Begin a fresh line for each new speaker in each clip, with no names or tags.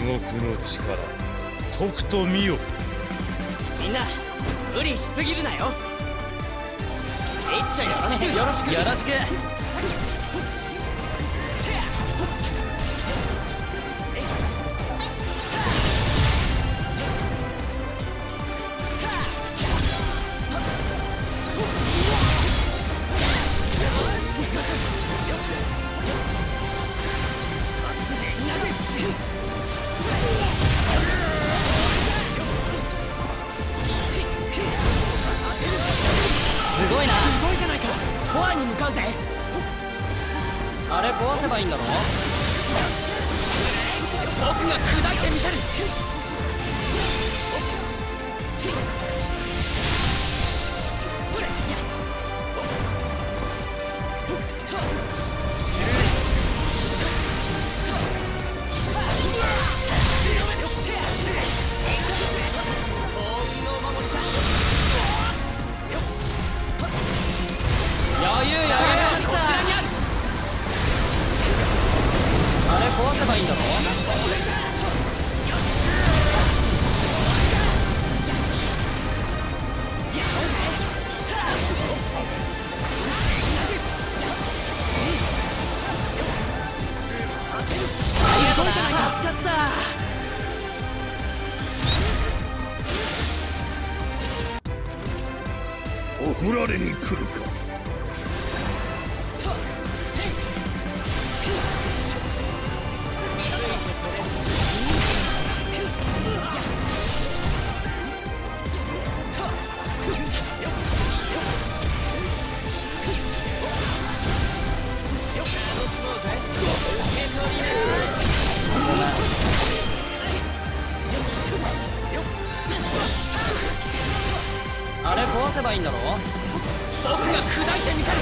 地獄の力。とくと見よ
みんな無理しすぎるなよ。いっちゃよろしく。よろしく。よろしくに向かうぜ。あれ壊せばいいんだろ？僕が砕いてみせる。
おふられに来るか。
あれ壊せばいいんだろ僕が砕いてみせる。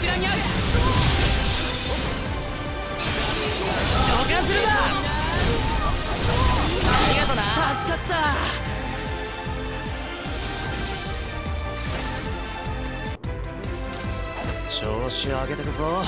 ちらにある。召喚するぞありがとな。助かった。
調子上げてくぞ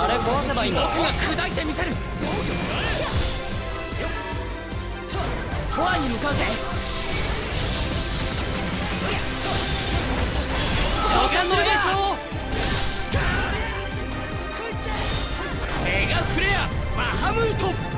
あれ。壊せばいいんだ僕が砕いてみせるコアに向かうぜ召喚の現象フレアマハムート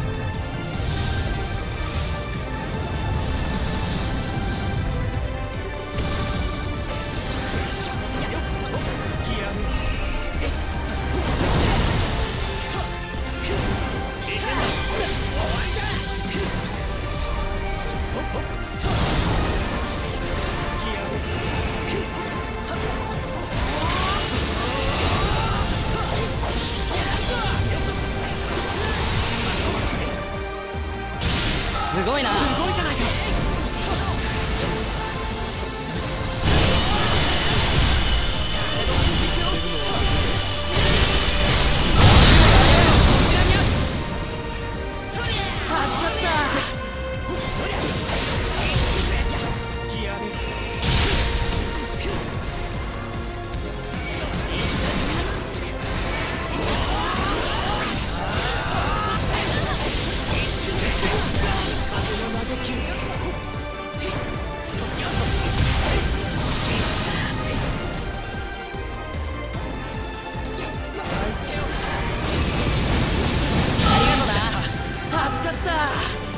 すごいな。
すごいじゃない
か。Basta!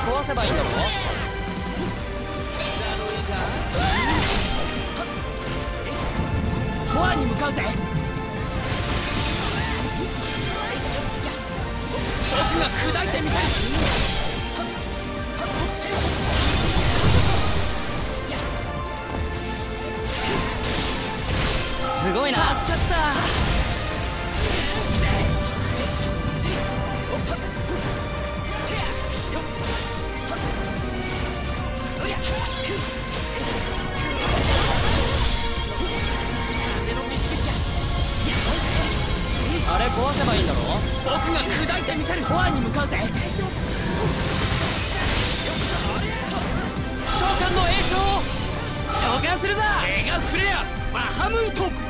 壊せばいいんだろコアに向かうぜ。僕が砕いてみせる。すごいな。助かった。あれ壊せばいいんだろ？僕が砕いてみせるフォアに向かうぜ。召喚の栄翔を！召喚するぞ！メガフレアバハムート！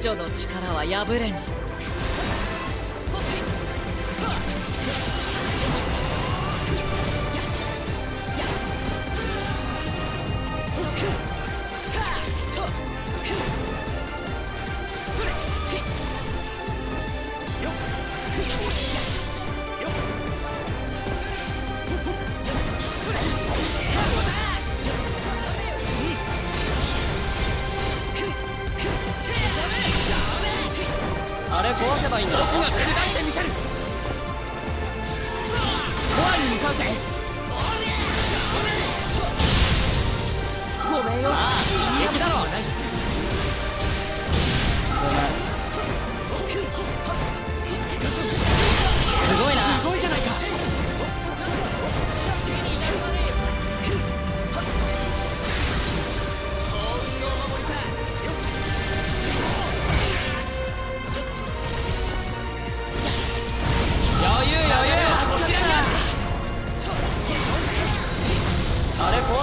魔女の力は破れぬ。壊せばいいんだ。僕が砕いてみせる。コアに向かうぜ。ごめんよ。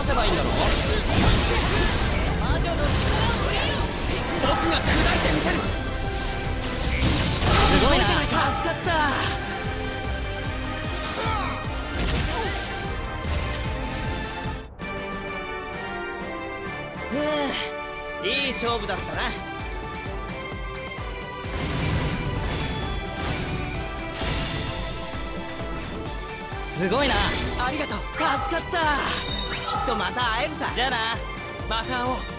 せばいいんだろ魔女の力を僕が砕いてみせる。すごいな。助かった。ふう。いい勝負だったな。すごいな。ありがとう。助かったっとまた会えるさ。じゃあな。また会おう